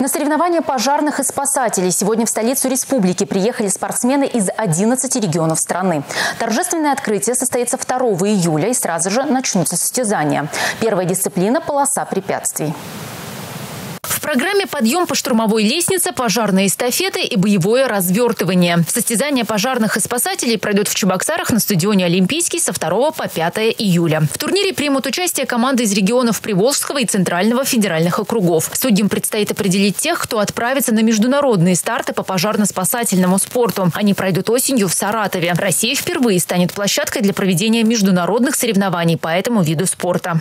На соревнования пожарных и спасателей сегодня в столицу республики приехали спортсмены из 11 регионов страны. Торжественное открытие состоится 2 июля и сразу же начнутся состязания. Первая дисциплина – полоса препятствий. В программе подъем по штурмовой лестнице, пожарные эстафеты и боевое развертывание. Состязания пожарных и спасателей пройдут в Чебоксарах на стадионе «Олимпийский» со 2 по 5 июля. В турнире примут участие команды из регионов Приволжского и Центрального федеральных округов. Судьям предстоит определить тех, кто отправится на международные старты по пожарно-спасательному спорту. Они пройдут осенью в Саратове. Россия впервые станет площадкой для проведения международных соревнований по этому виду спорта.